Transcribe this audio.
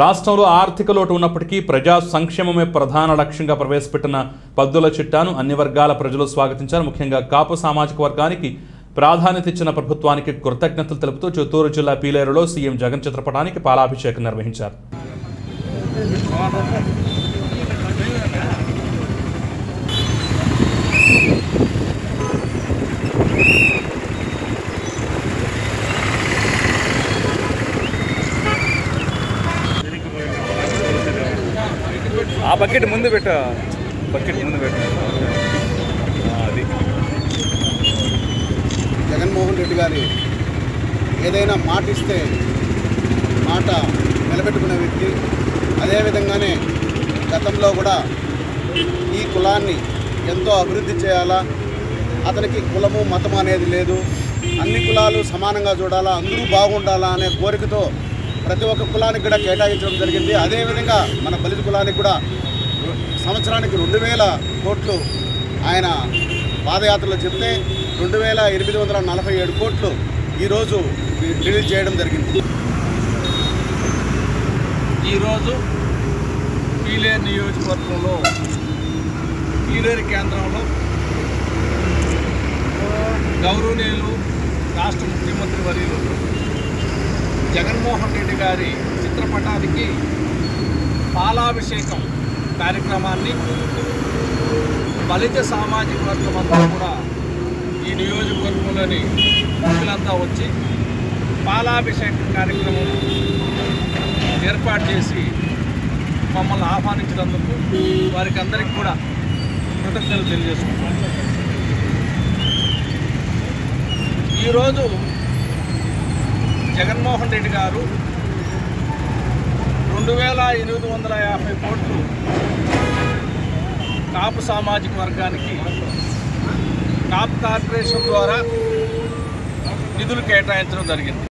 రాష్ట్రంలో ఆర్థిక లోటు ఉన్నప్పటికీ ప్రజా సంక్షేమమే ప్రధాన లక్ష్యంగా ప్రవేశపెట్టిన పద్దుల చిట్టాను అన్ని వర్గాల ప్రజలు స్వాగతించారు. ముఖ్యంగా కాపు సామాజిక వర్గానికి ప్రాధాన్యత ఇచ్చిన ప్రభుత్వానికి కృతజ్ఞతలు తెలుపుతూ చిత్తూరు జిల్లా పీలేరులో సీఎం జగన్ చిత్రపటానికి పాలాభిషేకం నిర్వహించారు. ఆ బకెట్ ముందు పెట్ట. బకెట్ ముందు పెట్ట. అది. జగన్మోహన్ రెడ్డి గారి ఏదైనా మాట ఇస్తే మాట నిలబెట్టుకునే వ్యక్తి అదేవిధంగానే గతంలో కూడా ఈ కులాన్ని ఎంతో అభివృద్ధి చేయాలా అతనికి కులము మతం అనేది లేదు అన్ని కులాలు సమానంగా చూడాలా అందరూ బాగుండాలా అనే కోరికతో ప్రతి ఒక్క కులానికి కూడా కేటాయించడం జరిగింది. అదేవిధంగా మన బలిజ కులానికి కూడా సంవత్సరానికి రెండు వేల కోట్లు ఆయన పాదయాత్రలో చెప్తే రెండు వేల ఎనిమిది వందల నలభై ఏడు కోట్లు ఈరోజు రిలీజ్ చేయడం జరిగింది. ఈరోజు పీలేరు నియోజకవర్గంలో పీలేరు కేంద్రంలో గౌరవనీయులు రాష్ట్ర ముఖ్యమంత్రి వర్యులు జగన్మోహన్ రెడ్డి గారి చిత్రపటానికి పాలాభిషేకం కార్యక్రమాన్ని బలిత సామాజిక వర్గం అంతా కూడా ఈ నియోజకవర్గంలోని ప్రజలంతా వచ్చి పాలాభిషేకం కార్యక్రమం ఏర్పాటు చేసి మమ్మల్ని ఆహ్వానించినందుకు వారికి అందరికీ కూడా కృతజ్ఞతలు తెలియజేసుకుంటున్నాం ఈరోజు జగన్మోహన్ రెడ్డి గారు రెండు వేల ఎనిమిది వందల యాభై కోట్లు కాపు సామాజిక వర్గానికి కాపు కార్పొరేషన్ ద్వారా నిధులు కేటాయించడం జరిగింది.